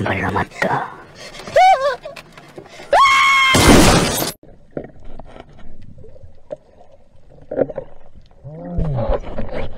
Vampire Matta. Thank